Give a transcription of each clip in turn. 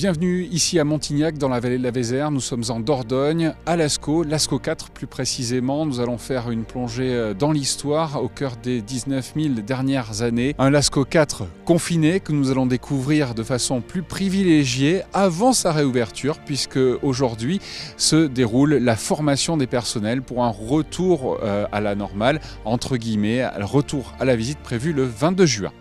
Bienvenue ici à Montignac dans la vallée de la Vézère. Nous sommes en Dordogne, à Lascaux, Lascaux 4 plus précisément. Nous allons faire une plongée euh, dans l'histoire au cœur des 19 000 dernières années. Un Lascaux 4 confiné que nous allons découvrir de façon plus privilégiée avant sa réouverture puisque aujourd'hui se déroule la formation des personnels pour un retour euh, à la normale, entre guillemets, retour à la visite prévu le 22 juin.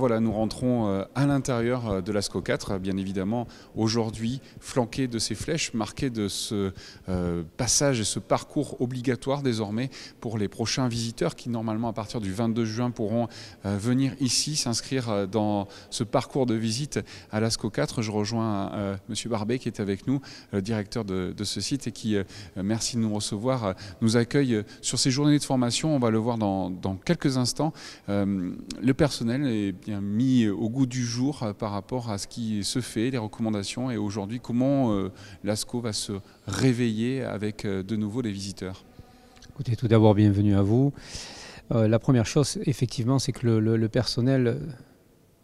Voilà, nous rentrons euh, à l'intérieur euh, de l'ASCO 4, bien évidemment, aujourd'hui flanqué de ces flèches, marqué de ce euh, passage et ce parcours obligatoire désormais pour les prochains visiteurs qui normalement à partir du 22 juin pourront venir ici s'inscrire dans ce parcours de visite à l'ASCO 4. Je rejoins Monsieur Barbet qui est avec nous, le directeur de, ce site et qui, merci de nous recevoir, nous accueille sur ces journées de formation. On va le voir dans, dans quelques instants. le personnel est bien mis au goût du jour euh, par rapport à ce qui se fait, les recommandations, et aujourd'hui comment euh, l'ASCO va se réveiller avec euh, de nouveau les visiteurs? Écoutez, tout d'abord, bienvenue à vous. la première chose, effectivement, c'est que le, personnel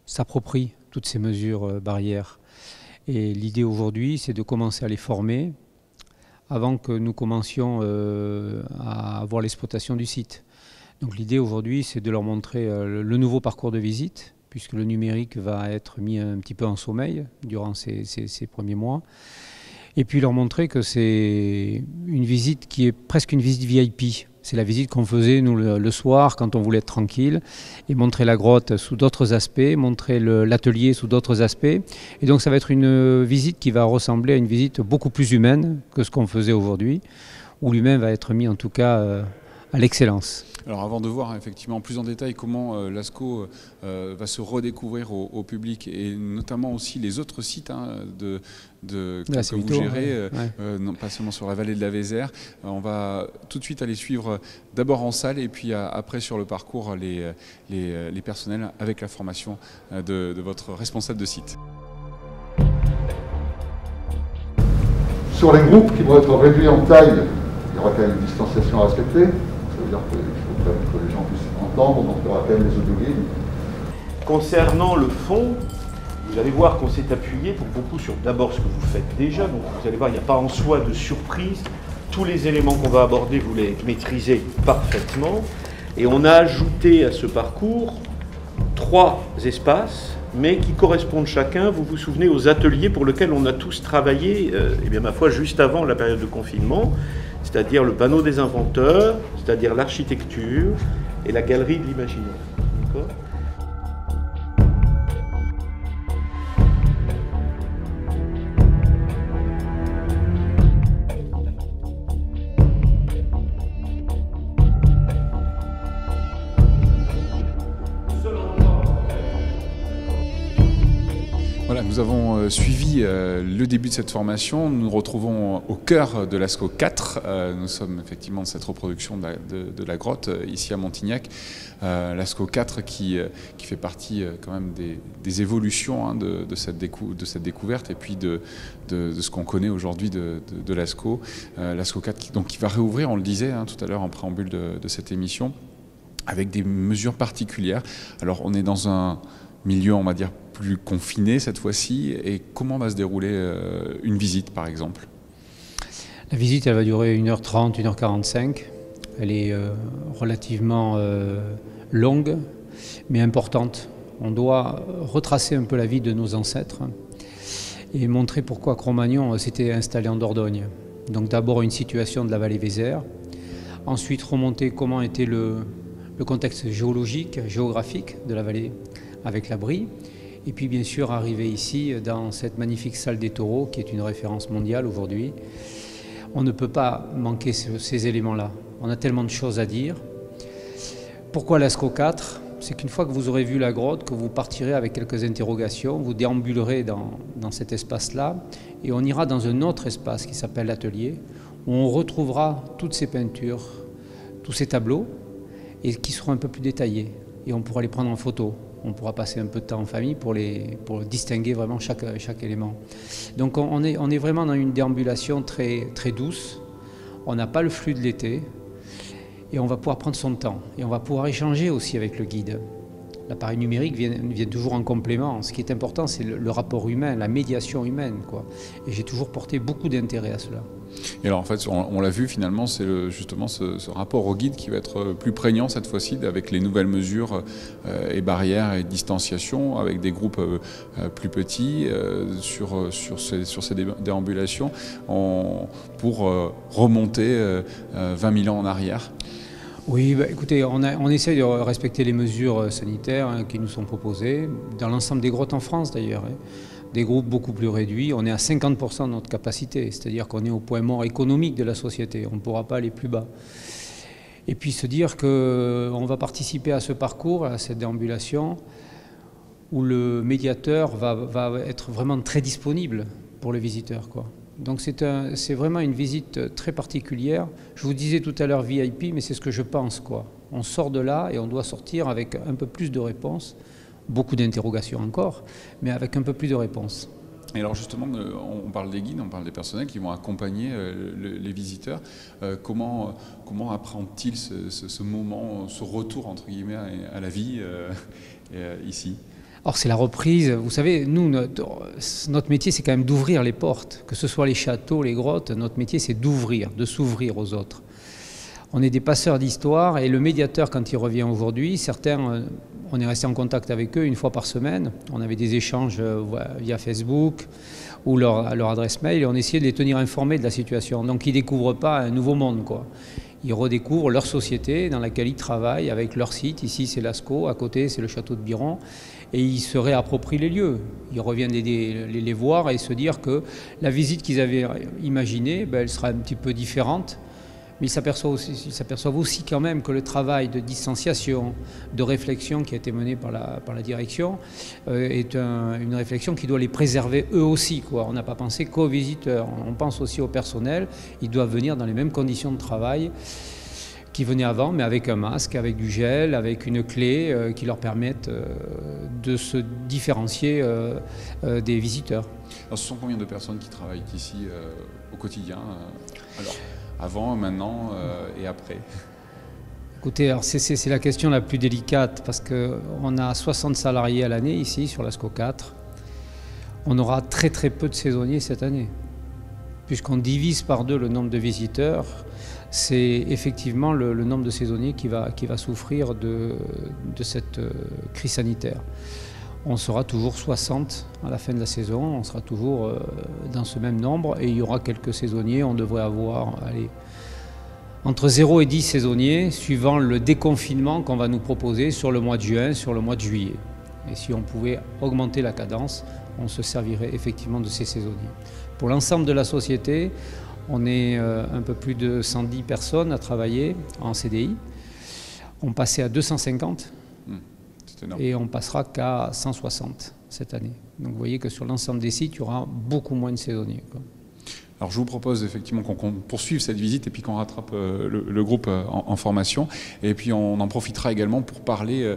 s'approprie toutes ces mesures barrières. Et l'idée aujourd'hui, c'est de commencer à les former avant que nous commencions à avoir l'exploitation du site. Donc l'idée aujourd'hui, c'est de leur montrer euh, le nouveau parcours de visite, puisque le numérique va être mis un petit peu en sommeil durant ces, premiers mois. Et puis leur montrer que c'est une visite qui est presque une visite VIP. C'est la visite qu'on faisait nous le, soir quand on voulait être tranquille et montrer la grotte sous d'autres aspects, montrer l'atelier sous d'autres aspects. Et donc ça va être une visite qui va ressembler à une visite beaucoup plus humaine que ce qu'on faisait aujourd'hui, où l'humain va être mis en tout cas euh, à l'excellence. Alors avant de voir effectivement plus en détail comment euh, l'ASCO euh, va se redécouvrir au, public et notamment aussi les autres sites hein, de, de, que, vous gérez, euh, non pas seulement sur la vallée de la Vézère, on va tout de suite aller suivre d'abord en salle et puis après sur le parcours les, les, personnels avec la formation de, de votre responsable de site. Sur les groupes qui vont être réduits en taille, il y aura quand même une distanciation à respecter. Ça veut dire que les gens puissent entendre, donc il y aura quand. Concernant le fond, vous allez voir qu'on s'est appuyé pour beaucoup sur d'abord ce que vous faites déjà. Donc vous allez voir, il n'y a pas en soi de surprise. Tous les éléments qu'on va aborder, vous les maîtrisez parfaitement. Et on a ajouté à ce parcours trois espaces, mais qui correspondent chacun, vous vous souvenez, aux ateliers pour lesquels on a tous travaillé, euh, eh bien ma foi, juste avant la période de confinement c'est-à-dire le panneau des inventeurs, c'est-à-dire l'architecture et la galerie de l'imaginaire. Nous avons euh, suivi euh, le début de cette formation. Nous nous retrouvons au cœur de l'ASCO 4. Euh, nous sommes effectivement dans cette reproduction de la, grotte ici à Montignac. L'ASCO 4 qui, fait partie quand même des, évolutions hein, de, cette de, cette découverte et puis de, ce qu'on connaît aujourd'hui de, l'ASCO. L'ASCO 4 qui, donc, qui va réouvrir, on le disait hein, tout à l'heure en préambule de, cette émission, avec des mesures particulières. Alors on est dans un milieu, on va dire, plus confiné cette fois-ci. Et comment va se dérouler une visite, par exemple? La visite, elle va durer 1h30, 1h45. Elle est relativement longue, mais importante. On doit retracer un peu la vie de nos ancêtres et montrer pourquoi Cro-Magnon s'était installé en Dordogne. Donc d'abord une situation de la vallée Vézère, ensuite remonter comment était le, contexte géologique, géographique de la vallée avec la Brie, et puis bien sûr arriver ici dans cette magnifique salle des taureaux qui est une référence mondiale aujourd'hui. On ne peut pas manquer ces éléments-là. On a tellement de choses à dire. Pourquoi l'ASCO 4 c'est qu'une fois que vous aurez vu la grotte, que vous partirez avec quelques interrogations, vous déambulerez dans, cet espace-là et on ira dans un autre espace qui s'appelle l'atelier, où on retrouvera toutes ces peintures, tous ces tableaux, et qui seront un peu plus détaillés. Et on pourra les prendre en photo. On pourra passer un peu de temps en famille pour, les, pour distinguer vraiment chaque, chaque élément. Donc on est, on est vraiment dans une déambulation très, très douce. On n'a pas le flux de l'été et on va pouvoir prendre son temps et on va pouvoir échanger aussi avec le guide. L'appareil numérique vient, vient, toujours en complément. Ce qui est important, c'est le, rapport humain, la médiation humaine. Quoi. Et j'ai toujours porté beaucoup d'intérêt à cela. Et alors en fait, on, l'a vu finalement, c'est justement ce, rapport au guide qui va être plus prégnant cette fois-ci avec les nouvelles mesures euh, et barrières et distanciation, avec des groupes euh, plus petits euh, sur, sur, ces, sur ces déambulations, pour remonter 20 000 ans en arrière. Oui, bah, écoutez, on, on, essaye de respecter les mesures euh, sanitaires hein, qui nous sont proposées, dans l'ensemble des grottes en France d'ailleurs. Hein. Des groupes beaucoup plus réduits, on est à 50% de notre capacité, c'est-à-dire qu'on est au point mort économique de la société, on ne pourra pas aller plus bas. Et puis se dire qu'on va participer à ce parcours, à cette déambulation, où le médiateur va, être vraiment très disponible pour les visiteurs. Donc c'est vraiment une visite très particulière. Je vous disais tout à l'heure VIP, mais c'est ce que je pense. On sort de là et on doit sortir avec un peu plus de réponses, beaucoup d'interrogations encore, mais avec un peu plus de réponses. Et alors justement, euh, on parle des guides, on parle des personnels qui vont accompagner euh, les visiteurs. Euh, comment, comment apprend-il ce, moment, ce retour entre guillemets à la vie ici? Or, c'est la reprise. Vous savez, nous, notre, métier, c'est quand même d'ouvrir les portes. Que ce soit les châteaux, les grottes, notre métier, c'est d'ouvrir, de s'ouvrir aux autres. On est des passeurs d'histoire et le médiateur, quand il revient aujourd'hui, certains, on est resté en contact avec eux une fois par semaine. On avait des échanges euh, via Facebook ou leur, leur adresse mail et on essayait de les tenir informés de la situation. Donc, ils ne découvrent pas un nouveau monde, quoi ils redécouvrent leur société dans laquelle ils travaillent avec leur site. Ici, c'est Lascaux, à côté, c'est le château de Biron et ils se réapproprient les lieux. Ils reviennent les, voir et se dire que la visite qu'ils avaient imaginée, ben, elle sera un petit peu différente. Mais ils s'aperçoivent aussi, aussi, quand même que le travail de distanciation, de réflexion qui a été mené par la, par la direction euh, est une réflexion qui doit les préserver eux aussi. On n'a pas pensé qu'aux visiteurs, on pense aussi au personnel. Ils doivent venir dans les mêmes conditions de travail qui venaient avant, mais avec un masque, avec du gel, avec une clé euh, qui leur permettent euh, de se différencier euh, des visiteurs. Alors, ce sont combien de personnes qui travaillent ici au quotidien avant, maintenant et après Écoutez, c'est la question la plus délicate parce qu'on a 60 salariés à l'année ici sur l'ASCO 4. On aura très très peu de saisonniers cette année, puisqu'on divise par deux le nombre de visiteurs c'est effectivement le, nombre de saisonniers qui va, qui va souffrir de, cette euh, crise sanitaire. On sera toujours 60 à la fin de la saison, on sera toujours euh, dans ce même nombre et il y aura quelques saisonniers, on devrait avoir entre 0 et 10 saisonniers suivant le déconfinement qu'on va nous proposer sur le mois de juin, sur le mois de juillet. Et si on pouvait augmenter la cadence, on se servirait effectivement de ces saisonniers. Pour l'ensemble de la société, on est euh, un peu plus de 110 personnes à travailler en CDI. On passait à 250 hmm, et on passera qu'à 160 cette année. Donc vous voyez que sur l'ensemble des sites, il y aura beaucoup moins de saisonniers. Alors je vous propose effectivement qu'on poursuive cette visite et puis qu'on rattrape euh, le, groupe euh, en, formation. Et puis on en profitera également pour parler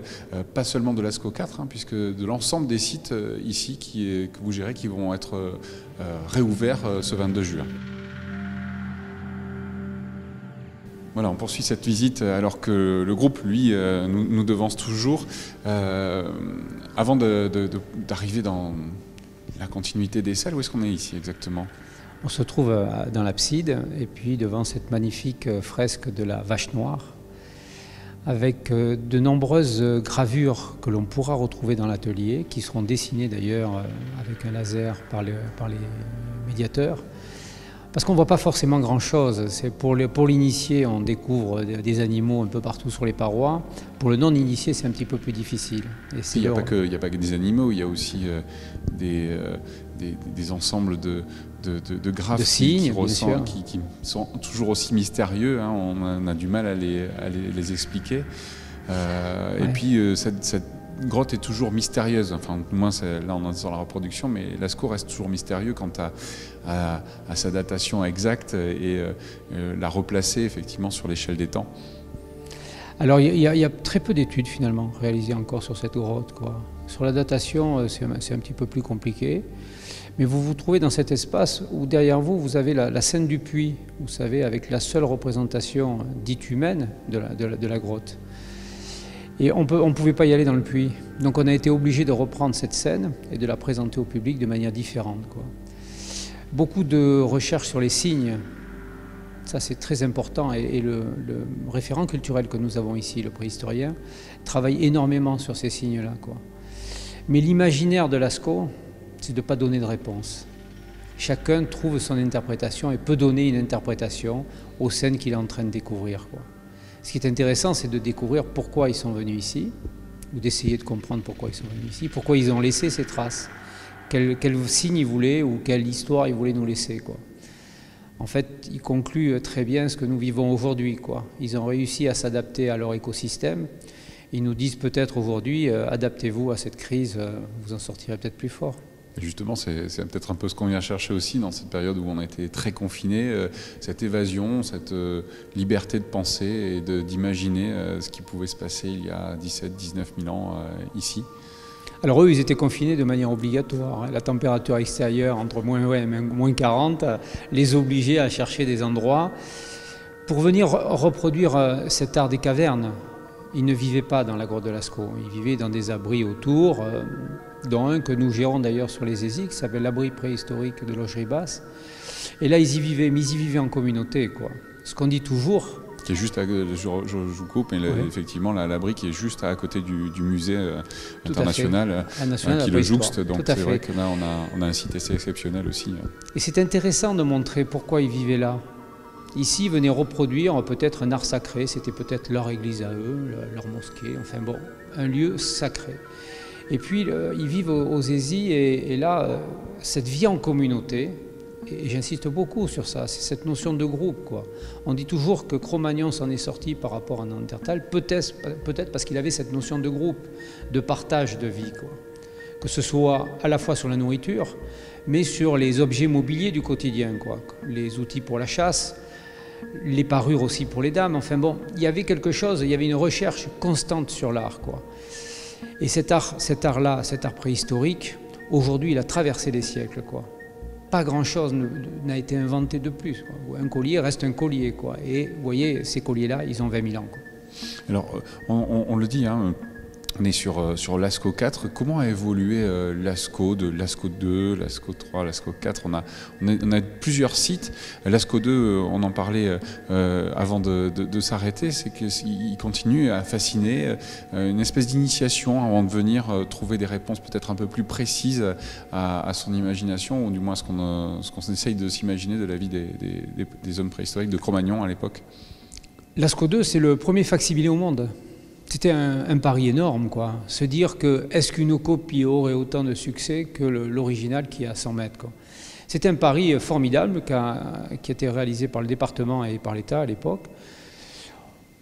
pas seulement de l'ASCO 4, hein, puisque de l'ensemble des sites ici qui, que vous gérez qui vont être réouverts ce 22 juin. Voilà, on poursuit cette visite alors que le groupe, lui, euh, nous, devance toujours. Euh, avant d'arriver dans la continuité des salles, où est-ce qu'on est ici exactement? On se trouve euh, dans l'abside et puis devant cette magnifique fresque de la vache noire avec de nombreuses gravures que l'on pourra retrouver dans l'atelier, qui seront dessinées d'ailleurs avec un laser par, par les médiateurs. Parce qu'on ne voit pas forcément grand-chose. Pour l'initié, on découvre des animaux un peu partout sur les parois. Pour le non-initié, c'est un petit peu plus difficile. Il n'y a, pas que des animaux, il y a aussi euh, euh, des, des, ensembles de, de, de, graphes signes, qui, qui, sont toujours aussi mystérieux. Hein. on, a, du mal à les, les, expliquer. Euh, et puis, cette, cette grotte est toujours mystérieuse. Enfin, moins là on est sur la reproduction, mais Lascaux reste toujours mystérieux quant à, sa datation exacte et euh, euh, la replacer effectivement sur l'échelle des temps. Alors il y, a très peu d'études finalement réalisées encore sur cette grotte. Sur la datation, euh, c'est un, petit peu plus compliqué. Mais vous vous trouvez dans cet espace où derrière vous, vous avez la, scène du puits, vous savez, avec la seule représentation dite humaine de la grotte. Et on ne pouvait pas y aller dans le puits. Donc on a été obligé de reprendre cette scène et de la présenter au public de manière différente. Beaucoup de recherches sur les signes, ça c'est très important, et, le, référent culturel que nous avons ici, le préhistorien, travaille énormément sur ces signes-là. Mais l'imaginaire de Lascaux, c'est de ne pas donner de réponse. Chacun trouve son interprétation et peut donner une interprétation aux scènes qu'il est en train de découvrir. Ce qui est intéressant, c'est de découvrir pourquoi ils sont venus ici, ou d'essayer de comprendre pourquoi ils sont venus ici, pourquoi ils ont laissé ces traces, quel, quel signe ils voulaient ou quelle histoire ils voulaient nous laisser. En fait, ils concluent très bien ce que nous vivons aujourd'hui. Ils ont réussi à s'adapter à leur écosystème. Ils nous disent peut-être aujourd'hui, euh, adaptez-vous à cette crise, euh, vous en sortirez peut-être plus fort. Justement, c'est peut-être un peu ce qu'on vient chercher aussi dans cette période où on a été très confiné, euh, cette évasion, cette euh, liberté de penser et d'imaginer euh, ce qui pouvait se passer il y a 17, 19 000 ans ici. Alors eux, ils étaient confinés de manière obligatoire. Hein. La température extérieure entre moins 20 et moins 40 les obligeait à chercher des endroits pour venir reproduire cet art des cavernes. Ils ne vivaient pas dans la grotte de Lascaux, ils vivaient dans des abris autour dont un que nous gérons d'ailleurs sur les ESI, qui s'appelle l'abri préhistorique de Logerie Basse. Et là, ils y vivaient, mais ils y vivaient en communauté, quoi. Ce qu'on dit toujours. Qui est juste à, je, je, vous coupe, mais effectivement, l'abri qui est juste à côté du, musée euh, international, euh, qui le jouxte. Donc c'est vrai que là, on a, on a un site assez exceptionnel aussi. Hein. Et c'est intéressant de montrer pourquoi ils vivaient là. Ici, ils venaient reproduire peut-être un art sacré, c'était peut-être leur église à eux, leur mosquée, enfin bon, un lieu sacré. Et puis, ils vivent aux, Zézi, et, là, euh, cette vie en communauté, et j'insiste beaucoup sur ça, c'est cette notion de groupe. Quoi. On dit toujours que Cro-Magnon s'en est sorti par rapport à Nantertal, peut-être peut parce qu'il avait cette notion de groupe, de partage de vie. Quoi. Que ce soit à la fois sur la nourriture, mais sur les objets mobiliers du quotidien, quoi. les outils pour la chasse, les parures aussi pour les dames. Enfin bon, il y avait quelque chose, il y avait une recherche constante sur l'art. quoi. Et cet art, cet art-là, cet art préhistorique, aujourd'hui, il a traversé les siècles, quoi. Pas grand-chose n'a été inventé de plus. Un collier reste un collier, quoi. Et vous voyez, ces colliers-là, ils ont 20 000 ans. Alors, on, le dit, hein, on est sur, euh, sur l'ASCO 4. Comment a évolué euh, l'ASCO de l'ASCO 2, l'ASCO 3, l'ASCO 4 on a, on a, plusieurs sites. L'ASCO 2, euh, on en parlait avant de, s'arrêter, c'est qu'il continue à fasciner une espèce d'initiation avant de venir trouver des réponses peut-être un peu plus précises à, son imagination, ou du moins ce qu'on qu'on essaye de s'imaginer de la vie des, des hommes préhistoriques de Cro-Magnon à l'époque. L'ASCO 2, c'est le premier facsimilé au monde. C'était un, pari énorme, quoi. Se dire que est-ce qu'une copie aurait autant de succès que l'original qui est à 100 mètres. C'était un pari formidable qui a, été réalisé par le département et par l'État à l'époque.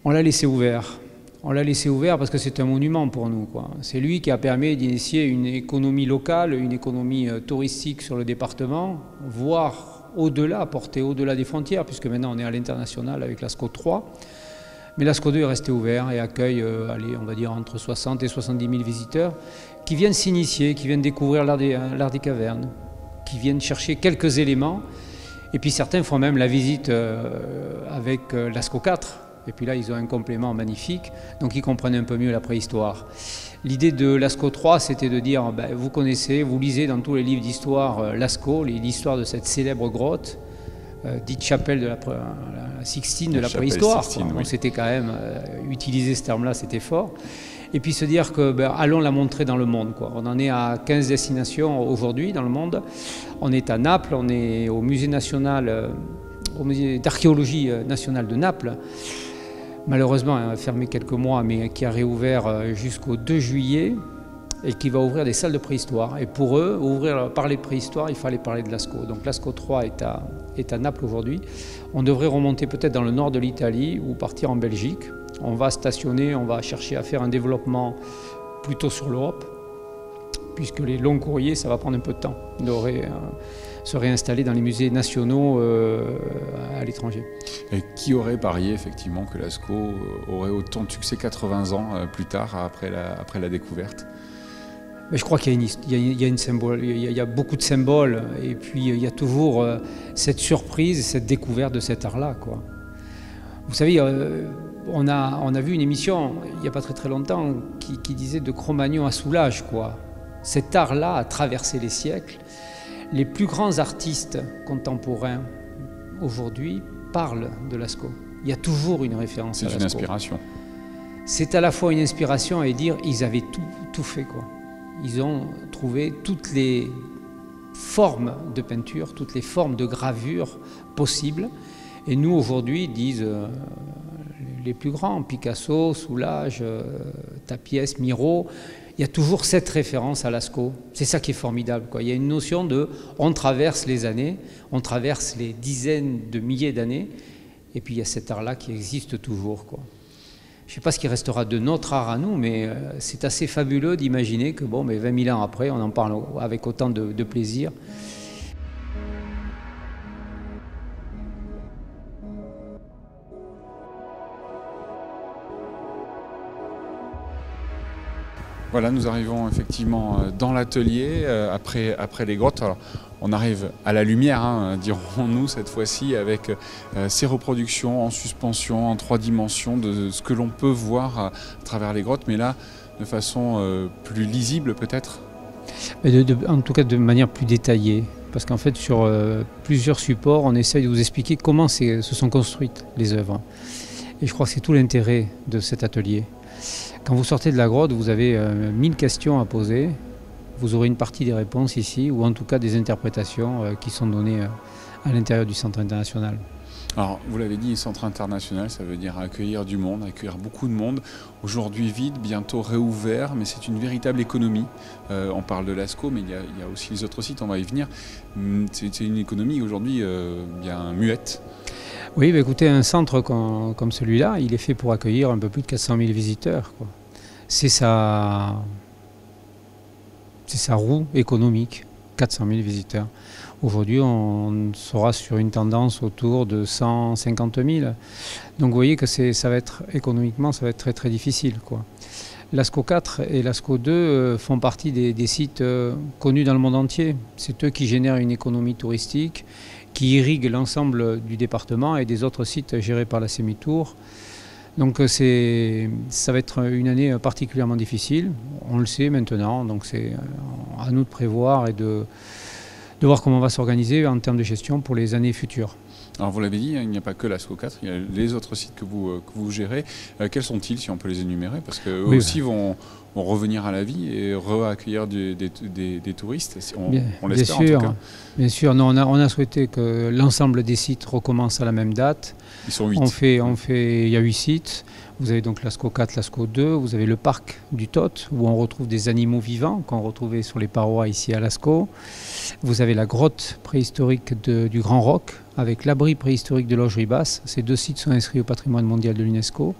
On l'a laissé ouvert. On l'a laissé ouvert parce que c'est un monument pour nous. C'est lui qui a permis d'initier une économie locale, une économie euh, touristique sur le département, voire au-delà, porter au-delà des frontières, puisque maintenant on est à l'international avec l'ASCO 3. Mais l'ASCO 2 est resté ouvert et accueille, euh, allez, on va dire, entre 60 et 70 000 visiteurs qui viennent s'initier, qui viennent découvrir l'art des, euh, cavernes, qui viennent chercher quelques éléments. Et puis certains font même la visite avec l'ASCO 4. Et puis là, ils ont un complément magnifique, donc ils comprennent un peu mieux la préhistoire. L'idée de Lascaux 3, c'était de dire, ben, vous connaissez, vous lisez dans tous les livres d'histoire euh, Lascaux, l'histoire de cette célèbre grotte, euh, dite chapelle de la, Sixtine de la, préhistoire. C'était quand même, euh, utiliser ce terme-là, c'était fort. Et puis se dire que, ben, allons la montrer dans le monde. Quoi. On en est à 15 destinations aujourd'hui dans le monde. On est à Naples, on est au musée national, au musée d'archéologie nationale de Naples malheureusement a fermé quelques mois, mais qui a réouvert euh, jusqu'au 2 juillet et qui va ouvrir des salles de préhistoire. Et pour eux, ouvrir, parler de préhistoire, il fallait parler de Lascaux. Donc Lascaux 3 est à, est à Naples aujourd'hui. On devrait remonter peut-être dans le nord de l'Italie ou partir en Belgique. On va stationner, on va chercher à faire un développement plutôt sur l'Europe, puisque les longs courriers, ça va prendre un peu de temps. Il aurait, se réinstaller dans les musées nationaux euh, à l'étranger. Et qui aurait parié effectivement que Lascaux euh, aurait autant de succès 80 ans euh, plus tard après la, après la découverte? Mais je crois qu'il y, y, a y beaucoup de symboles, et puis il y a toujours cette surprise, cette découverte de cet art-là. Quoi. Vous savez, on, a, on a vu une émission il n'y a pas très très longtemps qui, qui disait de Cro-Magnon à Soulage. Quoi. Cet art-là a traversé les siècles les plus grands artistes contemporains aujourd'hui parlent de Lascaux. Il y a toujours une référence à Lascaux. C'est une inspiration. C'est à la fois une inspiration et dire ils avaient tout, tout fait quoi. Ils ont trouvé toutes les formes de peinture, toutes les formes de gravure possibles. Et nous aujourd'hui disent euh, les plus grands, Picasso, Soulage, euh, Tapiès, Miro, il y a toujours cette référence à Lascaux. C'est ça qui est formidable. Il y a une notion de on traverse les années, on traverse les dizaines de milliers d'années, et puis il y a cet art-là qui existe toujours. Je ne sais pas ce qui restera de notre art à nous, mais euh, c'est assez fabuleux d'imaginer que bon, mais 20 000 ans après, on en parle avec autant de plaisir. Voilà, nous arrivons effectivement euh, dans l'atelier euh, après, après les grottes. On arrive à la lumière, hein, dirons-nous cette fois-ci, avec euh, ces reproductions en suspension, en trois dimensions, de ce que l'on peut voir à, travers les grottes, mais là, de façon plus lisible peut-être? En tout cas, de manière plus détaillée. Parce qu'en fait, sur plusieurs supports, on essaye de vous expliquer comment se sont construites les œuvres. Et je crois que c'est tout l'intérêt de cet atelier. Quand vous sortez de la grotte, vous avez euh, mille questions à poser. Vous aurez une partie des réponses ici, ou en tout cas des interprétations euh, qui sont données euh, à l'intérieur du centre international. Alors, vous l'avez dit, centre international, ça veut dire accueillir du monde, accueillir beaucoup de monde. Aujourd'hui vide, bientôt réouvert, mais c'est une véritable économie. on parle de l'ASCO, mais il y, a, aussi les autres sites, on va y venir. Hum, c'est une économie aujourd'hui bien muette. Oui, bah, écoutez, un centre comme, celui-là, il est fait pour accueillir un peu plus de 400 000 visiteurs. C'est sa, sa roue économique, 400 000 visiteurs. Aujourd'hui, on sera sur une tendance autour de 150 000. Donc vous voyez que ça va être économiquement, ça va être très très difficile. L'ASCO 4 et l'ASCO 2 euh, font partie des, sites euh, connus dans le monde entier. C'est eux qui génèrent une économie touristique qui irrigue l'ensemble du département et des autres sites gérés par la Sémitour. Donc euh, ça va être une année particulièrement difficile, on le sait maintenant, donc c'est euh, à nous de prévoir et de, de voir comment on va s'organiser en termes de gestion pour les années futures. Alors vous l'avez dit, hein, il n'y a pas que la SCO 4, il y a les autres sites que vous, euh, que vous gérez. quels sont-ils si on peut les énumérer? Parce qu'eux aussi vont, vont, revenir à la vie et re-accueillir des, des, touristes, on, bien, on l'espère en tout cas. Bien sûr, non, on, a, on a souhaité que l'ensemble des sites recommencent à la même date. Ils sont 8. On fait, on fait, il y a 8 sites. Vous avez donc l'ASCO 4, l'ASCO 2, vous avez le parc du Tot, où on retrouve des animaux vivants qu'on retrouvait sur les parois ici à l'ASCO. Vous avez la grotte préhistorique du Grand Roc, avec l'abri préhistorique de logerie basse. Ces deux sites sont inscrits au patrimoine mondial de l'UNESCO.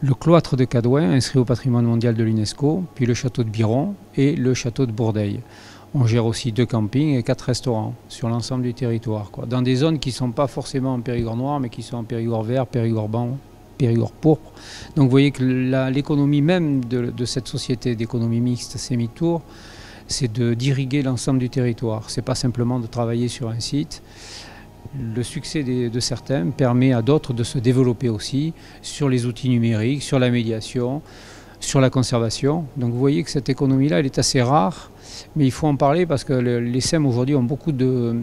Le cloître de Cadouin, inscrit au patrimoine mondial de l'UNESCO, puis le château de Biron et le château de Bourdeil. On gère aussi deux campings et quatre restaurants sur l'ensemble du territoire, dans des zones qui ne sont pas forcément en Périgord noir, mais qui sont en Périgord vert, Périgord blanc, Périgord pourpre. Donc vous voyez que l'économie même de, cette société d'économie mixte Sémitour, c'est d'irriguer l'ensemble du territoire. Ce n'est pas simplement de travailler sur un site. le succès de certains permet à d'autres de se développer aussi sur les outils numériques, sur la médiation, sur la conservation. Donc vous voyez que cette économie-là, elle est assez rare, mais il faut en parler parce que les SEM aujourd'hui ont beaucoup de,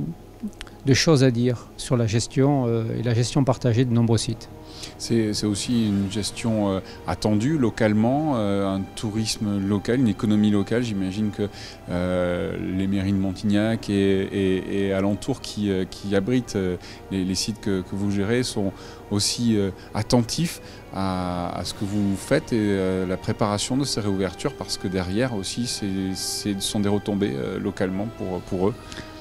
choses à dire sur la gestion euh, et la gestion partagée de nombreux sites. C'est aussi une gestion euh, attendue localement, euh, un tourisme local, une économie locale. J'imagine que les mairies de Montignac et, alentours qui, abritent les, sites que, vous gérez sont aussi attentifs à, ce que vous faites et la préparation de ces réouvertures parce que derrière aussi, ce sont des retombées localement pour eux.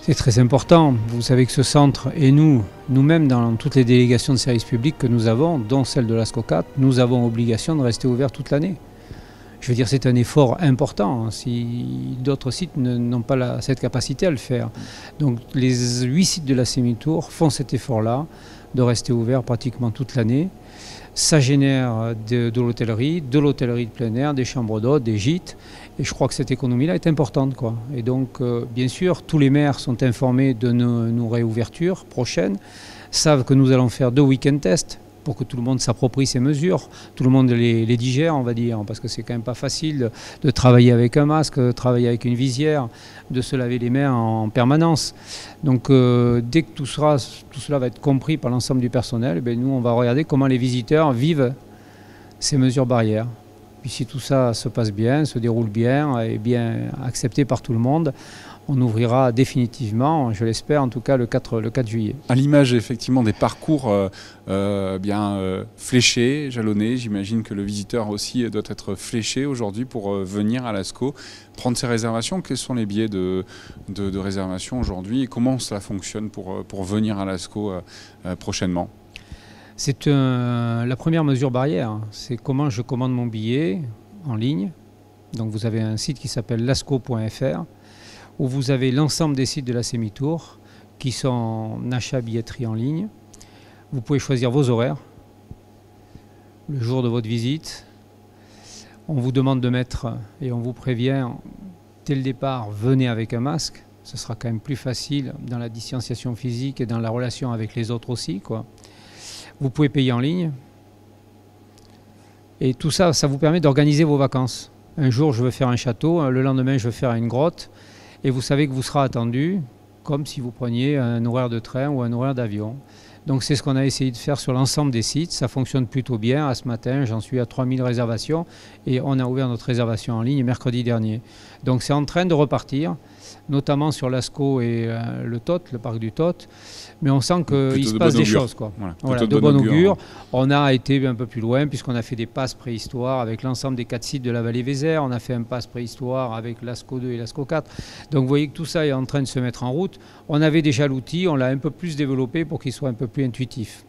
C'est très important. Vous savez que ce centre et nous, nous-mêmes dans toutes les délégations de services publics que nous avons, dont celle de l'ASCO 4, nous avons obligation de rester ouverts toute l'année. Je veux dire, c'est un effort important hein, si d'autres sites n'ont pas cette capacité à le faire. Donc les huit sites de la Sémitour font cet effort-là de rester ouverts pratiquement toute l'année. Ça génère de, l'hôtellerie, de l'hôtellerie de plein air, des chambres d'hôtes, des gîtes. Et je crois que cette économie-là est importante. Et donc, euh, bien sûr, tous les maires sont informés de nos, réouvertures prochaines, savent que nous allons faire deux week-end tests pour que tout le monde s'approprie ces mesures, tout le monde les, digère, on va dire, parce que c'est quand même pas facile de, travailler avec un masque, de travailler avec une visière, de se laver les mains en, permanence. Donc euh, dès que tout, cela va être compris par l'ensemble du personnel, eh nous on va regarder comment les visiteurs vivent ces mesures barrières. Puis si tout ça se passe bien, se déroule bien, et bien accepté par tout le monde, on ouvrira définitivement, je l'espère en tout cas, le 4, le 4 juillet. À l'image effectivement des parcours euh, euh, bien euh, fléchés, jalonnés, j'imagine que le visiteur aussi doit être fléché aujourd'hui pour venir à l'ASCO, prendre ses réservations. Quels sont les biais de, de, réservation aujourd'hui et comment cela fonctionne pour, pour venir à l'ASCO prochainement? C'est la première mesure barrière. C'est comment je commande mon billet en ligne. Donc vous avez un site qui s'appelle lasco.fr où vous avez l'ensemble des sites de la Sémitour qui sont en achat billetterie en ligne. Vous pouvez choisir vos horaires, le jour de votre visite. On vous demande de mettre, et on vous prévient, dès le départ, venez avec un masque. Ce sera quand même plus facile dans la distanciation physique et dans la relation avec les autres aussi. Quoi. Vous pouvez payer en ligne. Et tout ça, ça vous permet d'organiser vos vacances. Un jour, je veux faire un château, le lendemain, je veux faire une grotte et vous savez que vous serez attendu comme si vous preniez un horaire de train ou un horaire d'avion. Donc c'est ce qu'on a essayé de faire sur l'ensemble des sites. Ça fonctionne plutôt bien. À ce matin, j'en suis à 3000 réservations et on a ouvert notre réservation en ligne mercredi dernier. Donc c'est en train de repartir notamment sur l'ASCO et euh, le TOT, le parc du TOT. Mais on sent qu'il se passe des choses. Quoi. Voilà, de, bon augure. On a été un peu plus loin puisqu'on a fait des passes préhistoire avec l'ensemble des quatre sites de la vallée Vézère. On a fait un passe préhistoire avec l'ASCO 2 et l'ASCO 4. Donc vous voyez que tout ça est en train de se mettre en route. On avait déjà l'outil, on l'a un peu plus développé pour qu'il soit un peu plus intuitif.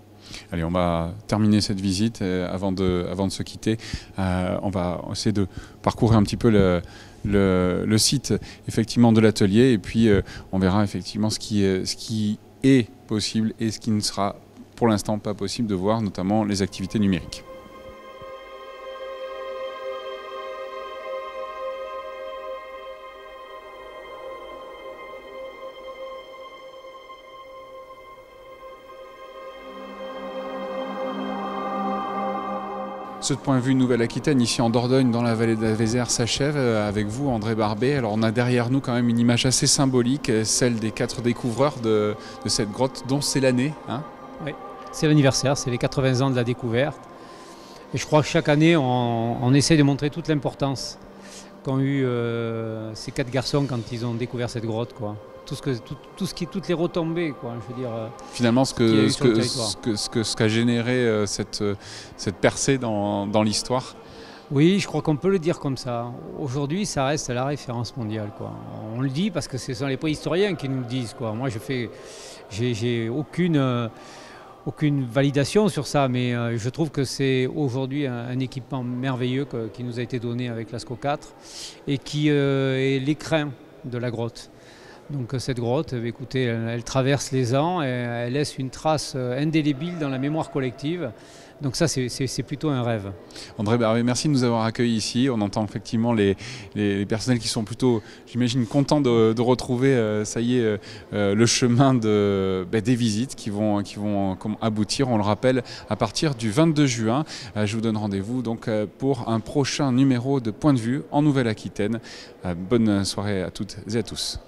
Allez, on va terminer cette visite euh, avant, de, avant de se quitter. Euh, on va essayer de parcourir un petit peu le, le, site effectivement de l'atelier et puis euh, on verra effectivement ce qui, est, ce qui est possible et ce qui ne sera pour l'instant pas possible de voir, notamment les activités numériques. Ce point de vue Nouvelle-Aquitaine, ici en Dordogne, dans la vallée de la Vézère, s'achève euh, avec vous, André Barbet. Alors on a derrière nous quand même une image assez symbolique, euh, celle des quatre découvreurs de, cette grotte, dont c'est l'année. Hein oui, c'est l'anniversaire, c'est les 80 ans de la découverte. Et je crois que chaque année, on, essaie de montrer toute l'importance qu'ont eu euh, ces quatre garçons quand ils ont découvert cette grotte. Quoi tout ce que tout, ce qui toutes les retombées quoi je veux dire euh, finalement ce que ce que, ce que, ce qu'a généré euh, cette euh, cette percée dans, dans l'histoire? Oui, je crois qu'on peut le dire comme ça. Aujourd'hui, ça reste la référence mondiale. Quoi. On le dit parce que ce sont les préhistoriens qui nous le disent. Quoi. Moi, je fais, j'ai aucune, aucune validation sur ça, mais je trouve que c'est aujourd'hui un, équipement merveilleux qui nous a été donné avec l'ASCO 4 et qui est l'écrin de la grotte. Donc cette grotte, écoutez, elle, traverse les ans et elle laisse une trace indélébile dans la mémoire collective. Donc ça, c'est plutôt un rêve. André Barbet, merci de nous avoir accueillis ici. On entend effectivement les, personnels qui sont plutôt, j'imagine, contents de, retrouver, euh, ça y est, euh, euh, le chemin ben, des visites qui vont, qui vont aboutir, on le rappelle, à partir du 22 juin. je vous donne rendez-vous donc pour un prochain numéro de Point de vue en Nouvelle-Aquitaine. bonne soirée à toutes et à tous.